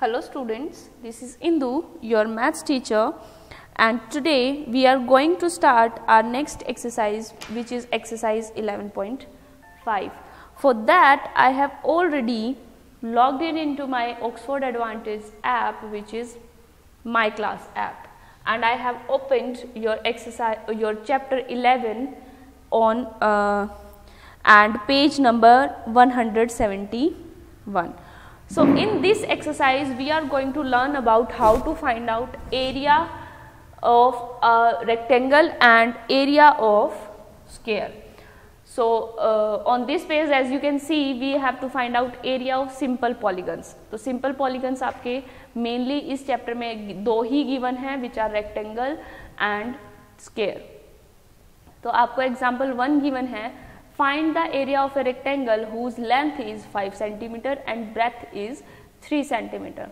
Hello students, this is Indu, your maths teacher and today we are going to start our next exercise which is exercise 11.5. For that I have already logged in into my Oxford Advantage app which is my class app and I have opened your exercise your chapter 11 on uh, and page number 171. So in this exercise we are going to learn about how to find out area of a rectangle and area of square. So uh, on this page as you can see we have to find out area of simple polygons. तो simple polygons आपके mainly इस chapter में दो ही given हैं which are rectangle and square. तो आपको example one given है find the area of a rectangle whose length is 5 centimetre and breadth is 3 centimetre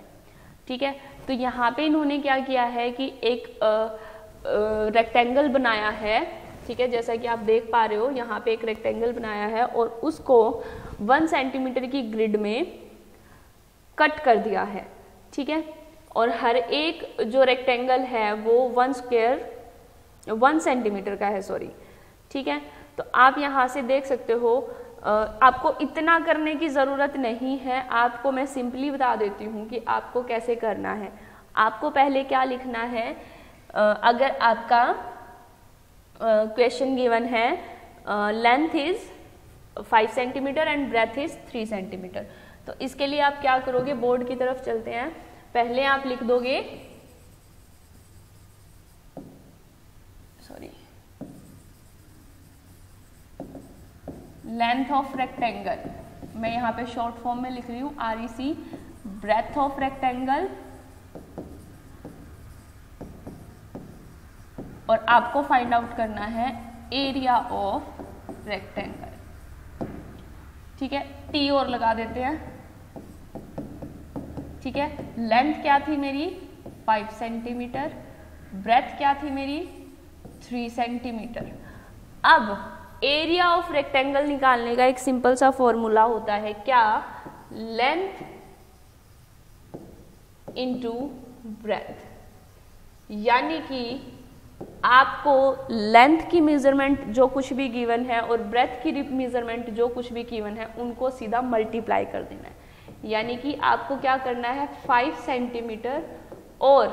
ठीक है? तो यहाँ पे इन्होंने क्या किया है कि एक रेक्टेंगल बनाया है। ठीक है? जैसा कि आप देख पा रहे हो, यहाँ पे एक रेक्टेंगल बनाया है और उसको वन सेंटीमीटर की ग्रिड में कट कर दिया है। ठीक है? और हर एक जो रेक्टेंगल है, वो वन स्क्वेयर वन सेंटीमीटर का है सॉरी ठीक है? तो आप यहाँ से देख सकते हो आपको इतना करने की ज़रूरत नहीं है। आपको मैं सिंपली बता देती हूँ कि आपको कैसे करना है। आपको पहले क्या लिखना है? अगर आपका क्वेश्चन गिवन है length is five centimetre and breadth is three centimetre तो इसके लिए आप क्या करोगे? बोर्ड की तरफ़ चलते हैं। पहले आप लिख दोगे सॉरी लेंथ ऑफ़ रेक्टेंगल मैं यहाँ पे शॉर्ट फॉर्म में लिख रही हूँ R E C breadth of rectangle और आपको फाइंड आउट करना है एरिया ऑफ़ रेक्टेंगल ठीक है? टी और लगा देते हैं। ठीक है? लेंथ क्या थी मेरी? फाइव सेंटीमीटर ब्रेथ क्या थी मेरी? थ्री सेंटीमीटर अब एरिया ऑफ़ रेक्टेंगल निकालने का एक सिंपल सा फॉर्मूला होता है क्या? लेंथ इंटू ब्रेथ यानी कि आपको लेंथ की मेज़रमेंट जो कुछ भी गिवन है और ब्रेथ की मेज़रमेंट जो कुछ भी गिवन है, उनको सीधा मल्टीप्लाई कर देना है। यानी कि आपको क्या करना है? फाइव सेंटीमीटर और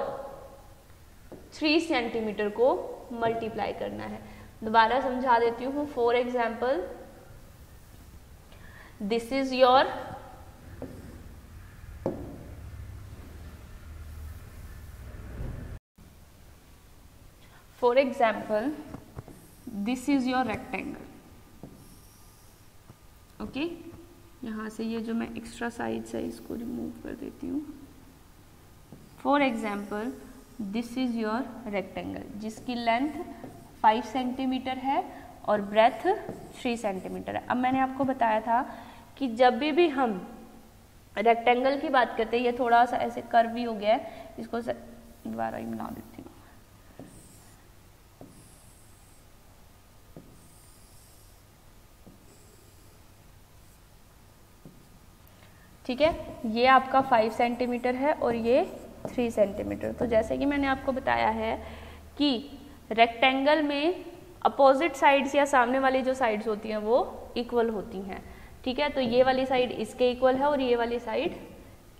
थ्री सेंटीमीटर को मल्टीप्लाई करना है। दोबारा समझा देती हूँ for example this is your for example this is your rectangle okay यहाँ से ये जो मैं एक्स्ट्रा साइज़ है, इसको रिमूव कर देती हूँ। For example this is your rectangle जिसकी लेंथ 5 सेंटीमीटर है और ब्रेथ 3 सेंटीमीटर है। अब मैंने आपको बताया था कि जब भी भी हम रेक्टेंगल की बात करते हैं, ये थोड़ा सा ऐसे कर्वी हो गया है। इसको दोबारा ही मिला देती हूँ। ठीक है? ये आपका फाइव सेंटीमीटर है और ये थ्री सेंटीमीटर तो जैसे कि मैंने आपको बताया है कि रेक्टेंगल में अपोजिट साइड्स या सामने वाली जो साइड्स होती हैं, वो इक्वल होती हैं। ठीक है? तो ये वाली साइड इसके इक्वल है और ये वाली साइड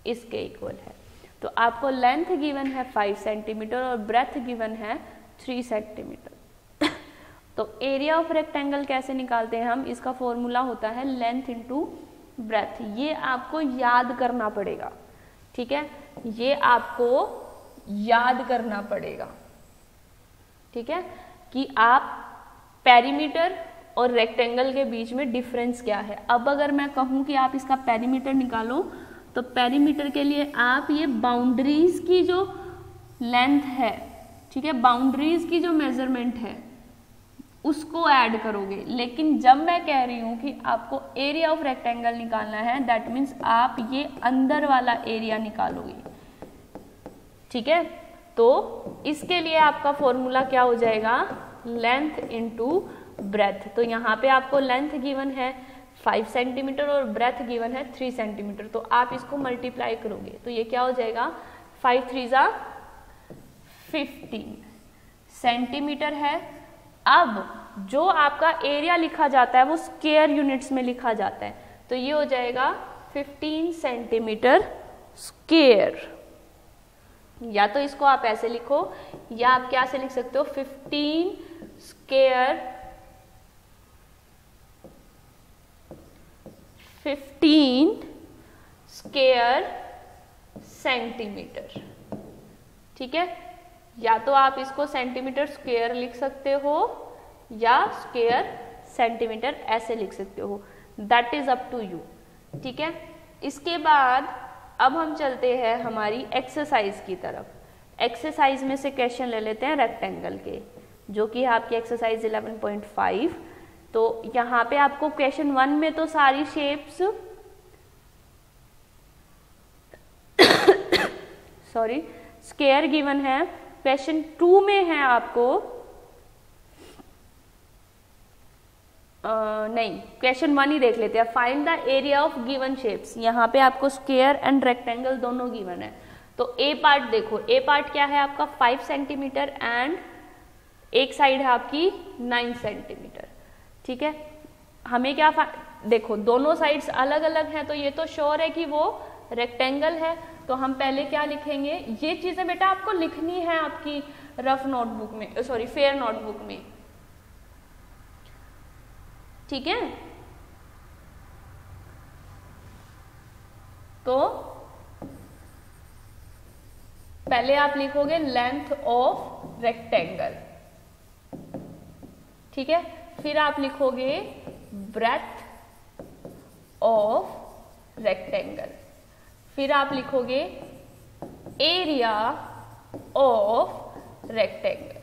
इसके इक्वल है। तो आपको लेंथ गिवन है फाइव सेंटीमीटर और ब्रेथ गिवन है थ्री सेंटीमीटर तो एरिया ऑफ़ रेक्टेंगल कैसे निकालते हैं हम? इसका फॉर्मूला होता है लेंथ इंटू ब्रेथ ये आपको याद करना पड़ेगा। ठीक है? ये आपको याद करना पड़ेगा। ठीक है, कि आप पेरीमीटर और रेक्टेंगल के बीच में डिफरेंस क्या है। अब अगर मैं कहूँ कि आप इसका पेरीमीटर निकालो तो पेरीमीटर के लिए आप ये बाउंड्रीज की जो लेंथ है, ठीक है बाउंड्रीज की जो मेज़रमेंट है, उसको ऐड करोगे। लेकिन जब मैं कह रही हूँ कि आपको एरिया ऑफ़ रेक्टेंगल निकालना है दैट मीन्स आप ये अंदर वाला एरिया निकालोगे। ठीक है? तो इसके लिए आपका फॉर्मूला क्या हो जाएगा? लेंथ इनटू ब्रेथ तो यहाँ पे आपको लेंथ गिवन है फाइव सेंटीमीटर और ब्रेथ गिवन है थ्री सेंटीमीटर तो आप इसको मल्टीप्लाई करोगे तो ये क्या हो जाएगा? फाइव थ्री ज़ा फिफ्टीन सेंटीमीटर है। अब जो आपका एरिया लिखा जाता है, वो स्केयर यूनिट्स में लिखा जाता है। तो ये हो जाएगा 15 सेंटीमीटर स्केयर या तो इसको आप ऐसे लिखो, या आप क्या से लिख सकते हो? 15 स्केयर 15 स्केयर सेंटीमीटर ठीक है? या तो आप इसको सेंटीमीटर स्क्वेयर लिख सकते हो, या स्क्वेयर सेंटीमीटर ऐसे लिख सकते हो। That is up to you ठीक है? इसके बाद अब हम चलते हैं हमारी एक्सरसाइज की तरफ़। एक्सरसाइज में से क्वेश्चन ले लेते हैं रेक्टेंगल के, जो कि है आपकी एक्सरसाइज 11.5 तो यहाँ पे आपको क्वेश्चन वन में तो सारी शेप्स सॉरी स्केयर गिवन है। क्वेश्चन टू में है आपको नहीं क्वेश्चन वन ही देख लेते हैं। Find the area of given shapes यहाँ पे आपको स्केयर एंड रेक्टेंगल दोनों गिवन है। तो ए पार्ट देखो। ए पार्ट क्या है आपका? फाइव सेंटीमीटर एंड एक साइड है आपकी नाइन सेंटीमीटर ठीक है? हमें क्या देखो, दोनों साइड्स अलग अलग हैं तो ये तो श्योर है कि वो रेक्टेंगल है। तो हम पहले क्या लिखेंगे? ये चीज़ें बेटा आपको लिखनी है आपकी रफ नोटबुक में सॉरी फेयर नोटबुक में। ठीक है? तो पहले आप लिखोगे लेंथ ऑफ़ रेक्टेंगल ठीक है? फिर आप लिखोगे ब्रेथ ऑफ़ रेक्टेंगल फिर आप लिखोगे एरिया ऑफ़ रेक्टेंगल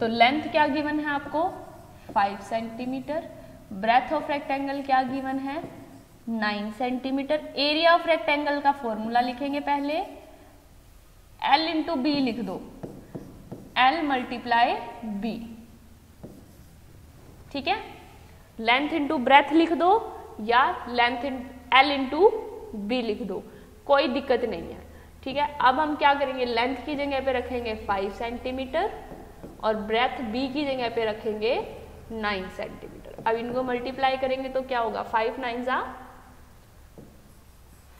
तो लेंथ क्या गिवन है आपको? 5 सेंटीमीटर ब्रेथ ऑफ़ रेक्टेंगल क्या गिवन है? 9 सेंटीमीटर एरिया ऑफ़ रेक्टेंगल का फॉर्मूला लिखेंगे पहले. एल इंटू बी लिख दो. एल मल्टीप्लाई बी ठीक है? लेंथ इंटू ब्रेथ लिख दो या लेंथ एल इंटू बी लिख दो. कोई दिक्कत नहीं है. ठीक है? अब हम क्या करेंगे? लेंथ की जगह पे रखेंगे फाइव सेंटीमीटर और ब्रेथ बी की जगह पे रखेंगे नाइन सेंटीमीटर अब इनको मल्टीप्लाई करेंगे तो क्या होगा? फाइव नाइन जा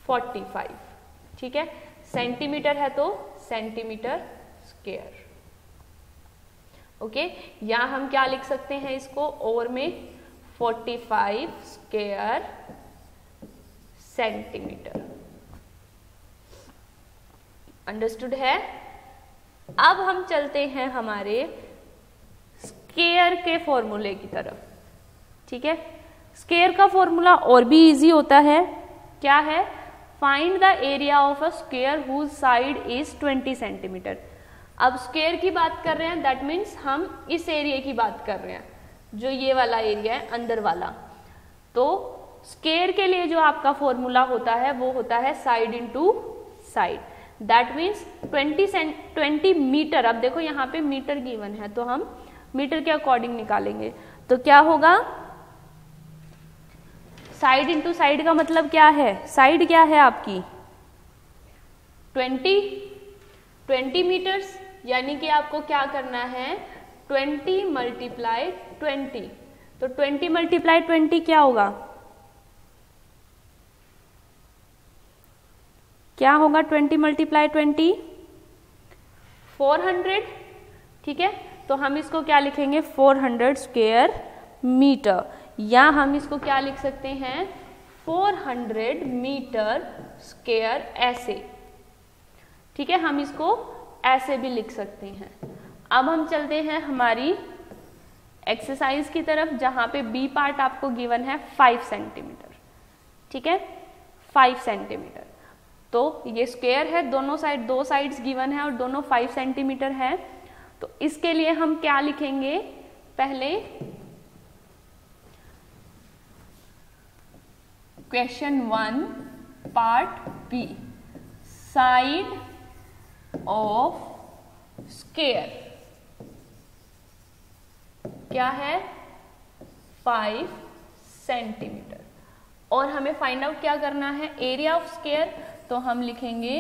फोर्टी फाइव ठीक है? सेंटीमीटर है तो सेंटीमीटर स्केयर ओके या हम क्या लिख सकते हैं इसको? ओवर में 45 स्क्वेयर सेंटीमीटर अंडरस्टूड है? अब हम चलते हैं हमारे स्केयर के फॉर्मूले की तरफ़। ठीक है? स्केयर का फॉर्मूला और भी इजी होता है। क्या है? Find the area of a square whose side is 20 centimetre अब स्केयर की बात कर रहे हैं दैट मीन्स हम इस एरिया की बात कर रहे हैं, जो ये वाला एरिया है, अंदर वाला। तो स्केयर के लिए जो आपका फॉर्मूला होता है, वो होता है side into side that means 20 cent 20 metre अब देखो यहाँ पे मीटर गिवन है तो हम मीटर के अकॉर्डिंग निकालेंगे। तो क्या होगा? साइड इंटू साइड का मतलब क्या है? साइड क्या है आपकी? 20 20 मीटर्स यानी कि आपको क्या करना है? ट्वेंटी मल्टीप्लाई ट्वेंटी तो ट्वेंटी मल्टीप्लाई ट्वेंटी क्या होगा? क्या होगा twenty multiply twenty? Four hundred. ठीक है? तो हम इसको क्या लिखेंगे? Four hundred square metre. या हम इसको क्या लिख सकते हैं? फोर हंड्रेड मीटर स्क्वेयर ऐसे। ठीक है? हम इसको ऐसे भी लिख सकते हैं। अब हम चलते हैं हमारी एक्सरसाइज की तरफ़, जहाँ पे बी पार्ट आपको गिवन है फाइव सेंटीमीटर ठीक है? फाइव सेंटीमीटर तो ये स्क्वेयर है, दोनों साइड दो साइड्स गिवन है और दोनों फाइव सेंटीमीटर है। तो इसके लिए हम क्या लिखेंगे? पहले question one part B side of square क्या है? फाइव सेंटीमीटर और हमें फाइंड आउट क्या करना है? एरिया ऑफ़ स्केयर तो हम लिखेंगे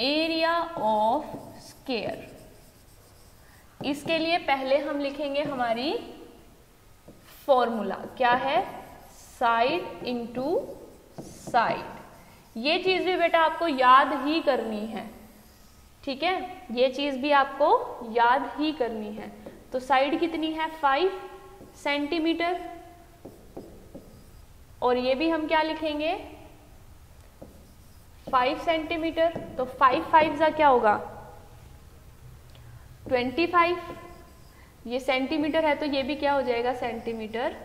एरिया ऑफ़ स्केयर इसके लिए पहले हम लिखेंगे हमारी फॉर्मूला क्या है? साइड इंटू साइड ये चीज़ भी बेटा आपको याद ही करनी है। ठीक है? ये चीज़ भी आपको याद ही करनी है। तो साइड कितनी है? फाइव सेंटीमीटर और ये भी हम क्या लिखेंगे? फाइव सेंटीमीटर तो फाइव फाइव का क्या होगा? ट्वेंटी फाइव ये सेंटीमीटर है तो ये भी क्या हो जाएगा? सेंटीमीटर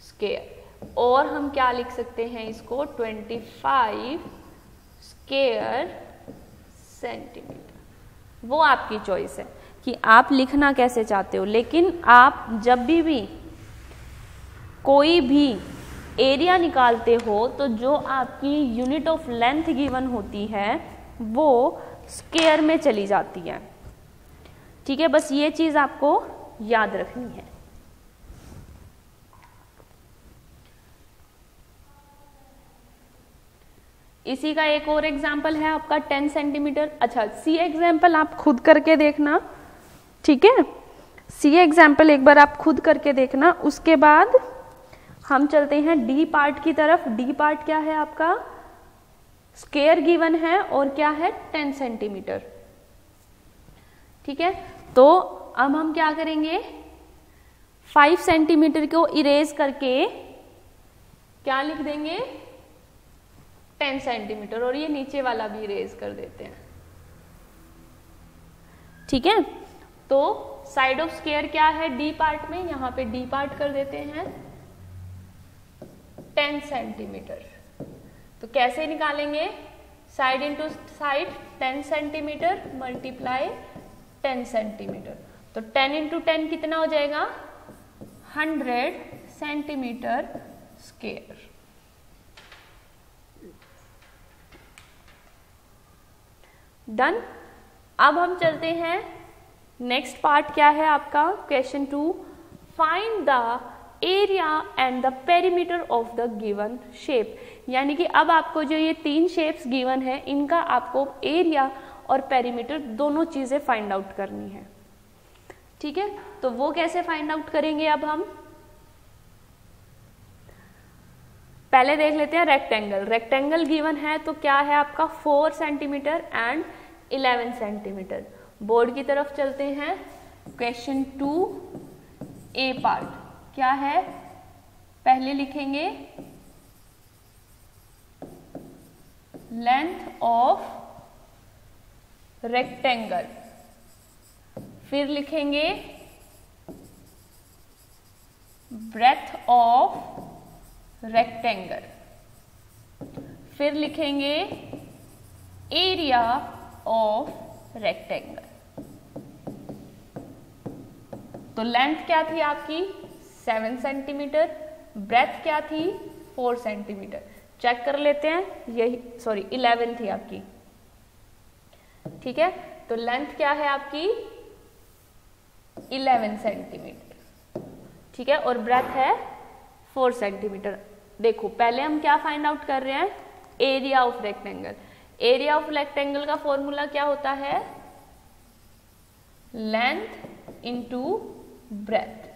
स्केयर और हम क्या लिख सकते हैं इसको? ट्वेंटी फाइव स्केयर सेंटीमीटर वो आपकी चॉइस है कि आप लिखना कैसे चाहते हो। लेकिन आप जब भी भी कोई भी एरिया निकालते हो तो जो आपकी यूनिट ऑफ़ लेंथ गिवन होती है, वो स्केयर में चली जाती है। ठीक है, बस ये चीज़ आपको याद रखनी है। इसी का एक और एग्ज़ाम्पल है आपका 10 सेंटीमीटर अच्छा सी एग्ज़ाम्पल आप खुद करके देखना, ठीक है? सी एग्ज़ाम्पल एक बार आप खुद करके देखना, उसके बाद हम चलते हैं डी पार्ट की तरफ़. डी पार्ट क्या है आपका? स्केयर गिवन है और क्या है? टेन सेंटीमीटर ठीक है? तो अब हम क्या करेंगे? फाइव सेंटीमीटर को इरेज करके क्या लिख देंगे? टेन सेंटीमीटर और ये नीचे वाला भी इरेज कर देते हैं. ठीक है? तो साइड ऑफ़ स्केयर क्या है? डी पार्ट में यहाँ पे डी पार्ट कर देते हैं. 10 सेंटीमीटर तो कैसे निकालेंगे? Side into side 10 centimetre multiply 10 centimetre तो 10 इंटू टेन कितना हो जाएगा? 100 सेंटीमीटर स्केयर डन अब हम चलते हैं. नेक्स्ट पार्ट क्या है आपका? Question two find the area and the perimeter of the given shape यानी कि अब आपको जो ये तीन शेप्स गिवन है, इनका आपको एरिया और पेरीमीटर दोनों चीज़ें फाइंड आउट करनी है। ठीक है? तो वो कैसे फाइंड आउट करेंगे अब हम? पहले देख लेते हैं रेक्टेंगल रेक्टेंगल गिवन है तो क्या है आपका? Four centimetre and eleven centimetre board की तरफ़ चलते हैं. क्वेश्चन टू ए पार्ट क्या है? पहले लिखेंगे लेंथ ऑफ़ रेक्टेंगल फिर लिखेंगे ब्रेथ ऑफ़ रेक्टेंगल फिर लिखेंगे एरिया ऑफ़ रेक्टेंगल तो लेंथ क्या थी आपकी? सेवन सेंटीमीटर, ब्रेथ क्या थी? Four centimetre. चेक कर लेते हैं, यही, सॉरी, इलेवन थी आपकी। ठीक है? तो लेंथ क्या है आपकी? Eleven centimetre. ठीक है? और ब्रेथ है फोर सेंटीमीटर। देखो, पहले हम क्या फाइंड आउट कर रहे हैं? Area of rectangle area of rectangle का फॉर्मूला क्या होता है? लेंथ इंटू ब्रेथ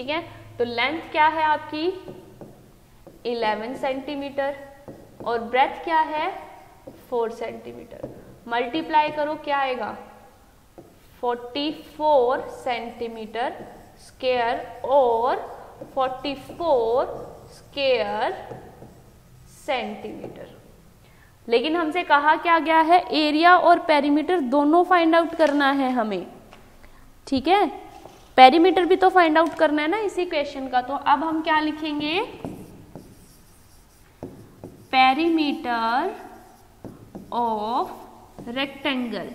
ठीक है? तो लेंथ क्या है आपकी? 11 सेंटीमीटर और ब्रेथ क्या है? 4 सेंटीमीटर मल्टीप्लाई करो, क्या आएगा? 44 सेंटीमीटर स्केयर और 44 स्केयर सेंटीमीटर लेकिन हमसे कहा क्या गया है? एरिया और पेरीमीटर दोनों फाइंड आउट करना है हमें. ठीक है? पेरीमीटर भी तो फाइंड आउट करना है ना इसी क्वेश्चन का। तो अब हम क्या लिखेंगे? पेरीमीटर ऑफ़ रेक्टेंगल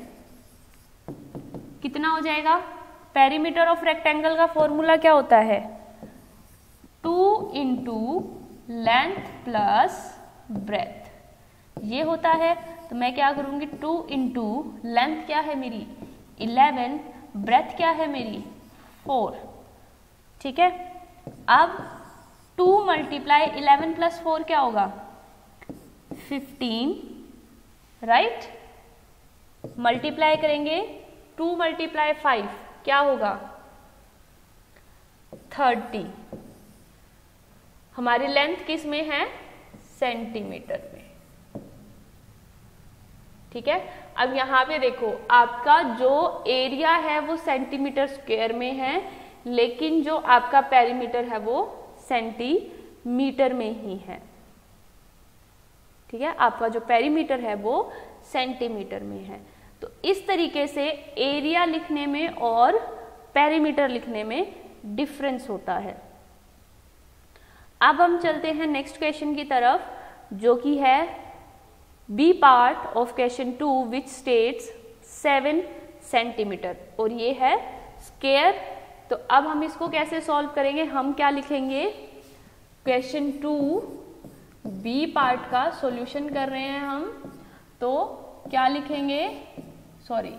कितना हो जाएगा? पेरीमीटर ऑफ़ रेक्टेंगल का फॉर्मूला क्या होता है? Two into length plus breadth ये होता है। तो मैं क्या करूँगी? टू इंटू लेंथ क्या है मेरी? इलेवन ब्रेथ क्या है मेरी? फोर। ठीक है? अब two multiply eleven plus four क्या होगा? Fifteen, right? मल्टीप्लाई करेंगे, टू मल्टीप्लाई फाइव, क्या होगा? थर्टी। हमारी लेंथ किसमें है? सेंटीमीटर में। ठीक है? अब यहाँ पे देखो, आपका जो एरिया है वो सेंटीमीटर स्क्वायर में है, लेकिन जो आपका पेरीमीटर है वो सेंटीमीटर में ही है। ठीक है? आपका जो पेरीमीटर है वो सेंटीमीटर में है। तो इस तरीके से एरिया लिखने में और पेरीमीटर लिखने में डिफरेंस होता है। अब हम चलते हैं नेक्स्ट क्वेश्चन की तरफ़, जो कि है B part of question two which states seven centimetre और ये है स्केयर। तो अब हम इसको कैसे सॉल्व करेंगे? हम क्या लिखेंगे? क्वेश्चन टू बी पार्ट का सॉल्यूशन कर रहे हैं हम। तो क्या लिखेंगे? Sorry,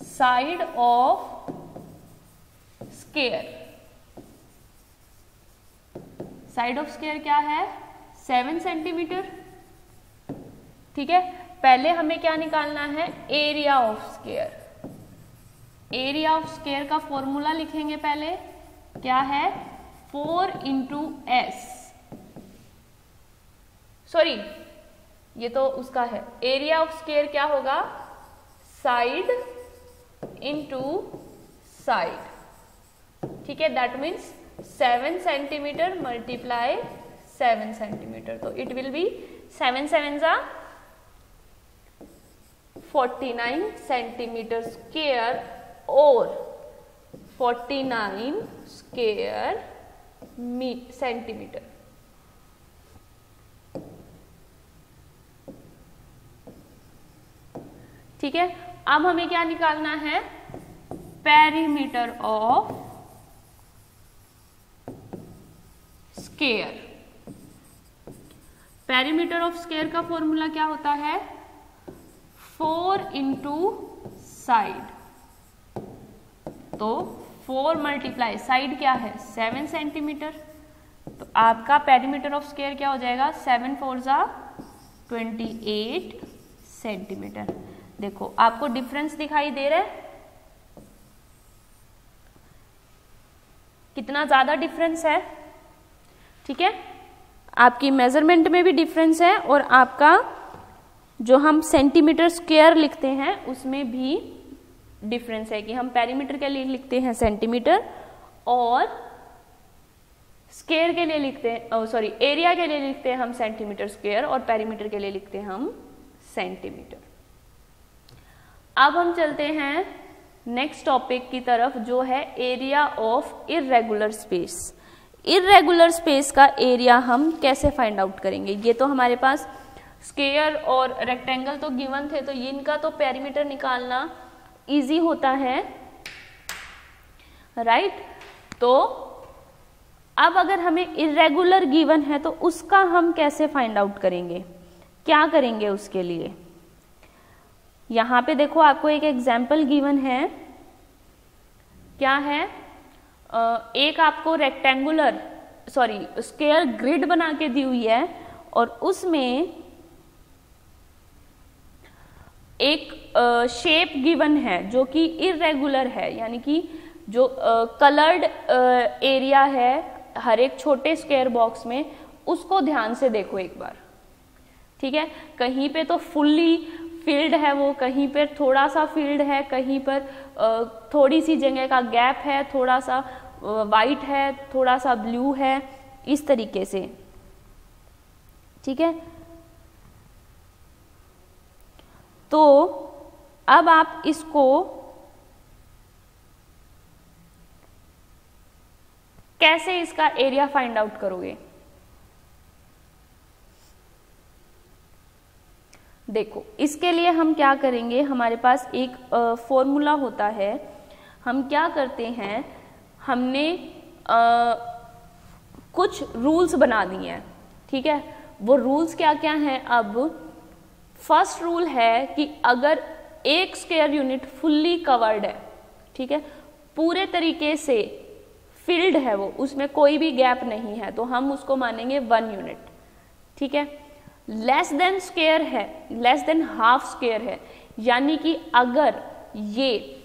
side of square. Side of square क्या है? Seven centimetre. ठीक है? पहले हमें क्या निकालना है? Area of square area of square का फॉर्मूला लिखेंगे पहले। क्या है? फोर इंटू एस सॉरी ये तो उसका है। एरिया ऑफ़ स्केयर क्या होगा? साइड इंटू साइड ठीक है? That means seven centimetre multiply seven centimetre तो it will be seven seven जा 49 सेंटीमीटर स्केयर और 49 स्केयर सेंटीमीटर ठीक है? अब हमें क्या निकालना है? Perimeter of square perimeter of square का फॉर्मूला क्या होता है? फोर इंटू साइड तो फोर मल्टीप्लाई साइड क्या है? Seven centimetre. तो आपका पेरीमीटर ऑफ़ स्केयर क्या हो जाएगा? सेवन फोर जा ट्वेंटी एट सेंटीमीटर। देखो, आपको डिफरेंस दिखाई दे रहा है। कितना ज़्यादा डिफरेंस है? ठीक है? आपकी मेज़रमेंट में भी डिफरेंस है और आपका जो हम सेंटीमीटर स्क्वेयर लिखते हैं, उसमें भी डिफरेंस है कि हम पेरीमीटर के लिए लिखते हैं सेंटीमीटर और स्केयर के लिए लिखते हैं सॉरी एरिया के लिए लिखते हैं हम सेंटीमीटर स्क्वेयर और पेरीमीटर के लिए लिखते हैं हम सेंटीमीटर अब हम चलते हैं नेक्स्ट टॉपिक की तरफ़, जो है area of irregular space irregular space का एरिया हम कैसे फाइंड आउट करेंगे? ये तो हमारे पास स्केयर और रेक्टेंगल तो गिवन थे तो इनका तो पेरीमीटर निकालना इजी होता है राइट right? तो अब अगर हमें इरेगुलर गिवन है तो उसका हम कैसे फाइंड आउट करेंगे? क्या करेंगे उसके लिए? यहाँ पे देखो, आपको एक एग्ज़ाम्पल गिवन है। क्या है? एक आपको रेक्टेंगुलर सॉरी स्केयर ग्रिड बना के दी हुई है, और उसमें एक शेप गिवन है, जो कि इरेगुलर है, यानी कि जो कलर्ड एरिया है, हर एक छोटे स्क्वायर बॉक्स में, उसको ध्यान से देखो एक बार। ठीक है? कहीं पे तो फुल्ली फ़ील्ड है वो, कहीं पर थोड़ा सा फ़ील्ड है, कहीं पर थोड़ी सी जगह का गैप है, थोड़ा सा वाइट है, थोड़ा सा ब्लू है, इस तरीके से। ठीक है? तो अब आप इसको कैसे इसका एरिया फाइंड आउट करोगे? देखो इसके लिए हम क्या करेंगे? हमारे पास एक फॉर्मूला होता है। हम क्या करते हैं? हमने आ, कुछ रूल्स बना दिए हैं ठीक है? वो रूल्स क्या क्या हैं? अब फ़र्स्ट रूल है कि अगर एक स्क्वायर यूनिट फुल्ली कवर्ड है, ठीक है, पूरे तरीके से फिल्ड है वो, उसमें कोई भी गैप नहीं है तो हम उसको मानेंगे वन यूनिट ठीक है? लेस देन स्केयर है लेस देन हाफ़ स्केयर है, यानी कि अगर ये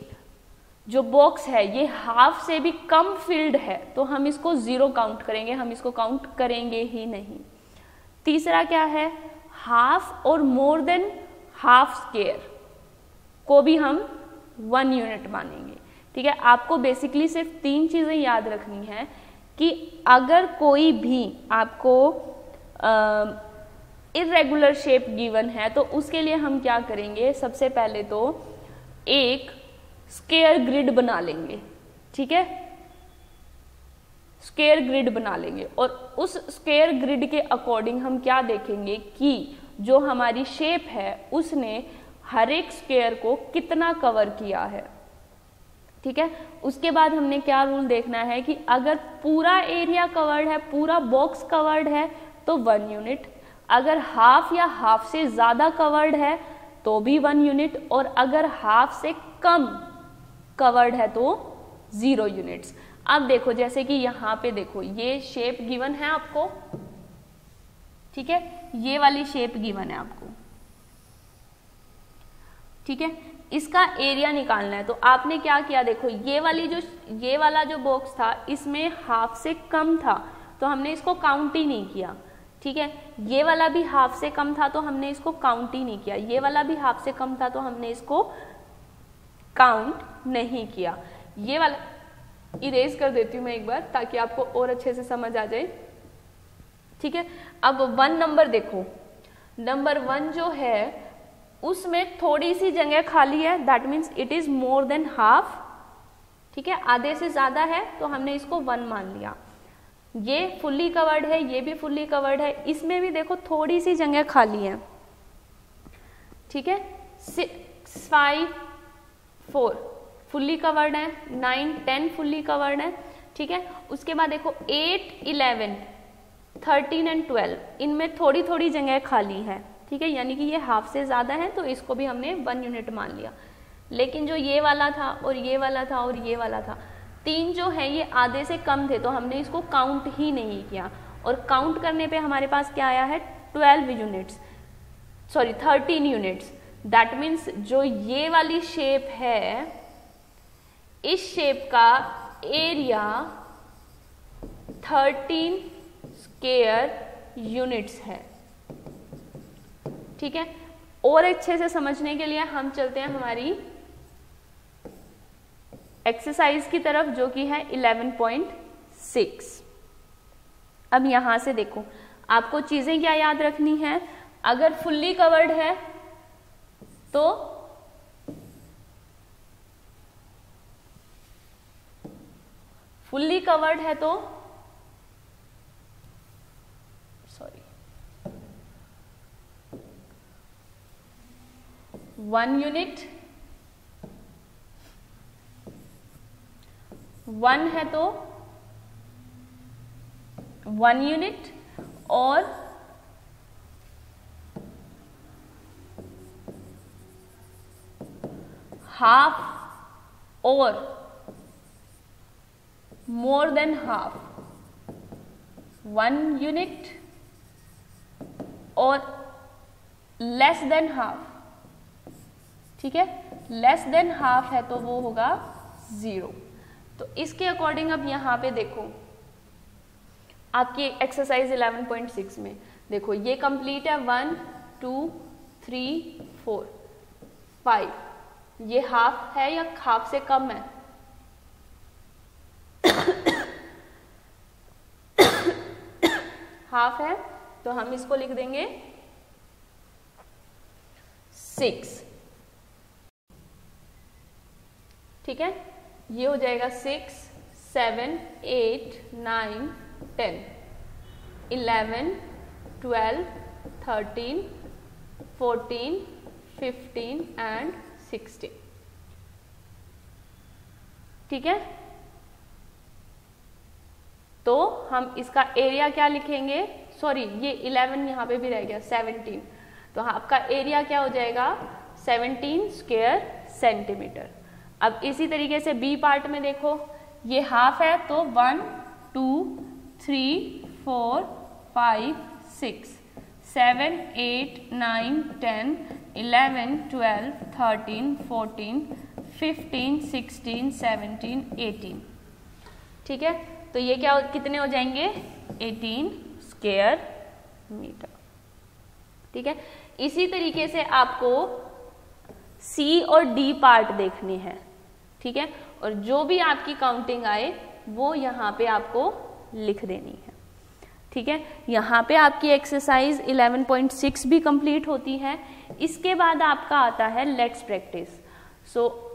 जो बॉक्स है, ये हाफ़ से भी कम फ़ील्ड है तो हम इसको ज़ीरो काउंट करेंगे, हम इसको काउंट करेंगे ही नहीं। तीसरा क्या है? हाफ़ और मोर देन हाफ़ स्केयर को भी हम वन यूनिट मानेंगे। ठीक है? आपको बेसिकली सिर्फ़ तीन चीज़ें याद रखनी है कि अगर कोई भी आपको इरेगुलर शेप गिवन है तो उसके लिए हम क्या करेंगे? सबसे पहले तो एक स्केयर ग्रिड बना लेंगे। ठीक है? स्केयर ग्रिड बना लेंगे। और उस स्केयर ग्रिड के अकॉर्डिंग हम क्या देखेंगे कि जो हमारी शेप है, उसने हर एक स्केयर को कितना कवर किया है। ठीक है? उसके बाद हमने क्या रूल देखना है कि अगर पूरा एरिया कवर्ड है, पूरा बॉक्स कवर्ड है तो वन यूनिट अगर हाफ़ या हाफ़ से ज़्यादा कवर्ड है तो भी वन यूनिट और अगर हाफ़ से कम कवर्ड है तो ज़ीरो यूनिट्स। अब देखो, जैसे कि यहाँ पे देखो, ये शेप गिवन है आपको। ठीक है? ये वाली शेप गिवन है आपको। ठीक है? इसका एरिया निकालना है। तो आपने क्या किया देखो, ये वाली जो, ये वाला जो बॉक्स था, इसमें हाफ़ से कम था तो हमने इसको काउंट ही नहीं किया। ठीक है? ये वाला भी हाफ़ से कम था तो हमने इसको काउंट ही नहीं किया। ये वाला भी हाफ़ से कम था तो हमने इसको काउंट नहीं किया। ये वाला इरेज कर देती हूँ मैं एक बार ताकि आपको और अच्छे से समझ आ जाए। ठीक है? अब वन नंबर देखो। नंबर वन जो है, उसमें थोड़ी सी जगह खाली है। That means it is more than half ठीक है? आधे से ज़्यादा है तो हमने इसको वन मान लिया। ये फुल्ली कवर्ड है, ये भी फुल्ली कवर्ड है। इसमें भी देखो, थोड़ी सी जगह खाली है। ठीक है? Six five four fully covered है नाइन टेन फुल्ली कवर्ड है, ठीक है? उसके बाद देखो eight eleven thirteen and twelve इनमें थोड़ी थोड़ी जगह खाली है, ठीक है? यानी कि ये हाफ़ से ज़्यादा है तो इसको भी हमने वन यूनिट मान लिया। लेकिन जो ये वाला था, और ये वाला था, और ये वाला था, तीन जो है, ये आधे से कम थे तो हमने इसको काउंट ही नहीं किया। और काउंट करने पे हमारे पास क्या आया है? Twelve units sorry thirteen units that means जो ये वाली शेप है इस शेप का एरिया थर्टीन स्केयर यूनिट्स है। ठीक है? और अच्छे से समझने के लिए हम चलते हैं हमारी एक्सरसाइज की तरफ़, जो कि है 11.6 अब यहाँ से देखो, आपको चीज़ें क्या याद रखनी है? अगर फुल्ली कवर्ड है तो फुल्ली कवर्ड है तो? सॉरी वन यूनिट वन है तो? वन यूनिट और हाफ़ और more than half one unit और लेस देन हाफ़ ठीक है? लेस देन हाफ़ है तो वो होगा ज़ीरो तो इसके अकॉर्डिंग अब यहाँ पे देखो। आपकी एक्सरसाइज 11.6 में। देखो, ये कंप्लीट है one two three four five ये हाफ़ है या हाफ़ से कम है? हाफ़ है तो हम इसको लिख देंगे सिक्स। ठीक है? ये हो जाएगा six, seven, eight, nine, ten. Eleven, twelve, thirteen, fourteen, fifteen, and sixteen. ठीक है? तो हम इसका एरिया क्या लिखेंगे? सॉरी ये 11 यहाँ पे भी रह गया 17 तो आपका एरिया क्या हो जाएगा? 17 स्क्वेयर सेंटीमीटर अब इसी तरीके से बी पार्ट में देखो, ये हाफ़ है तो one two three four five six seven eight nine ten eleven twelve thirteen fourteen fifteen sixteen seventeen eighteen ठीक है? तो ये क्या कितने हो जाएँगे? 18 स्क्वेयर मीटर। ठीक है? इसी तरीके से आपको सी और डी पार्ट देखने हैं। ठीक है? और जो भी आपकी काउंटिंग आए, वो यहाँ पे आपको लिख देनी है। ठीक है? यहाँ पे आपकी एक्सरसाइज 11.6 भी कंप्लीट होती है। इसके बाद आपका आता है लेट्स प्रैक्टिस सो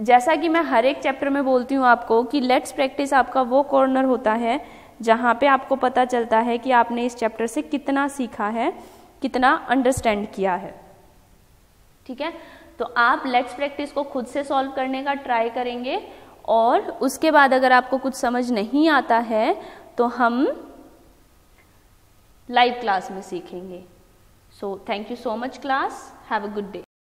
जैसा कि मैं हर एक चैप्टर में बोलती हूँ आपको कि लेट्स प्रैक्टिस आपका वो कॉर्नर होता है जहाँ पे आपको पता चलता है कि आपने इस चैप्टर से कितना सीखा है, कितना अंडरस्टैंड किया है। ठीक है? तो आप लेट्स प्रैक्टिस को खुद से सॉल्व करने का ट्राई करेंगे और उसके बाद अगर आपको कुछ समझ नहीं आता है तो हम लाइव क्लास में सीखेंगे। So thank you so much class have a good day